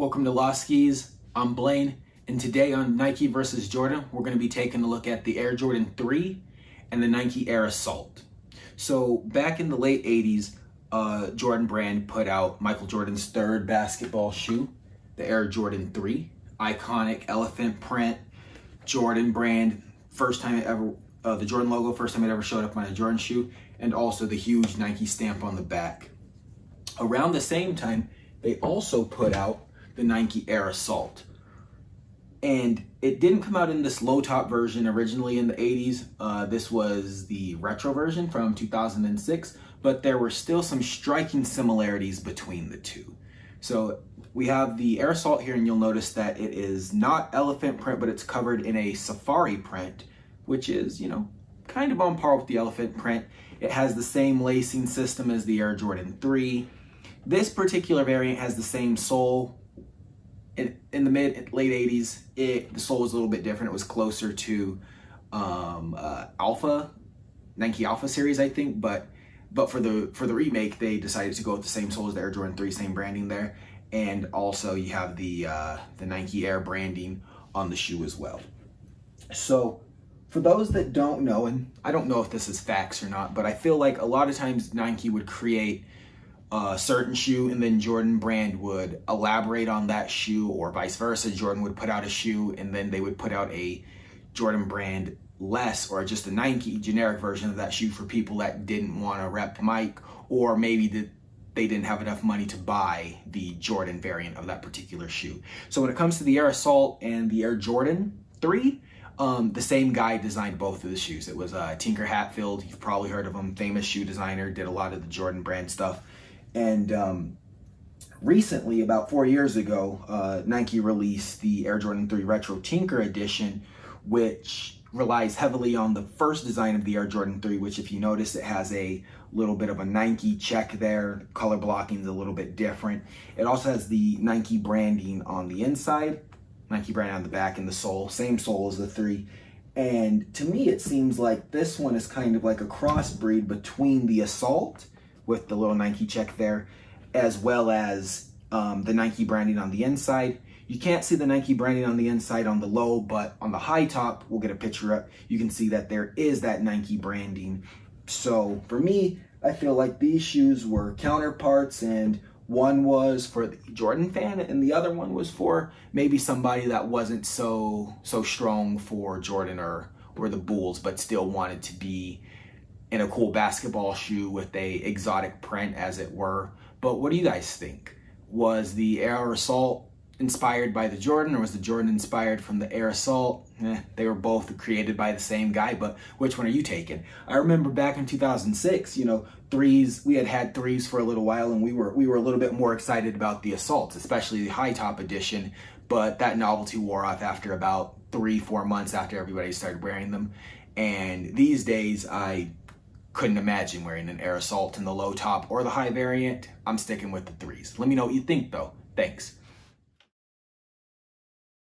Welcome to Lost Skis. I'm Blaine, and today on Nike versus Jordan, we're going to be taking a look at the Air Jordan 3 and the Nike Air Assault. So, back in the late 80s, uh, Jordan Brand put out Michael Jordan's third basketball shoe, the Air Jordan 3. Iconic elephant print, Jordan Brand, first time it ever, uh, the Jordan logo, first time it ever showed up on a Jordan shoe, and also the huge Nike stamp on the back. Around the same time, they also put out the Nike Air Assault. And it didn't come out in this low top version originally in the 80s. Uh, this was the retro version from 2006, but there were still some striking similarities between the two. So we have the Air Assault here, and you'll notice that it is not elephant print, but it's covered in a safari print, which is, you know, kind of on par with the elephant print. It has the same lacing system as the Air Jordan 3. This particular variant has the same sole in, the mid late 80s, it the sole was a little bit different. It was closer to um, uh, Alpha, Nike Alpha series, I think. But but for the for the remake, they decided to go with the same sole as the Air Jordan 3, same branding there, and also you have the uh, the Nike Air branding on the shoe as well. So for those that don't know, and I don't know if this is facts or not, but I feel like a lot of times Nike would create a certain shoe and then Jordan brand would elaborate on that shoe or vice versa. Jordan would put out a shoe and then they would put out a Jordan brand less or just a Nike generic version of that shoe for people that didn't want to rep Mike or maybe that they didn't have enough money to buy the Jordan variant of that particular shoe. So when it comes to the Air Assault and the Air Jordan 3, um, the same guy designed both of the shoes. It was uh, Tinker Hatfield. You've probably heard of him, famous shoe designer, did a lot of the Jordan brand stuff. And um, recently, about four years ago, uh, Nike released the Air Jordan 3 Retro Tinker Edition, which relies heavily on the first design of the Air Jordan 3, which if you notice, it has a little bit of a Nike check there. Color blocking is a little bit different. It also has the Nike branding on the inside, Nike brand on the back and the sole, same sole as the 3. And to me, it seems like this one is kind of like a crossbreed between the Assault with the little Nike check there, as well as um, the Nike branding on the inside. You can't see the Nike branding on the inside on the low, but on the high top, we'll get a picture up. You can see that there is that Nike branding. So for me, I feel like these shoes were counterparts and one was for the Jordan fan and the other one was for maybe somebody that wasn't so so strong for Jordan or or the Bulls, but still wanted to be in a cool basketball shoe with a exotic print as it were. But what do you guys think? Was the Air Assault inspired by the Jordan or was the Jordan inspired from the Air Assault? Eh, they were both created by the same guy, but which one are you taking? I remember back in 2006, you know, threes, we had had threes for a little while and we were we were a little bit more excited about the Assaults, especially the high top edition, but that novelty wore off after about three, four months after everybody started wearing them. And these days, I couldn't imagine wearing an Air Assault in the low top or the high variant. I'm sticking with the threes. Let me know what you think though. Thanks.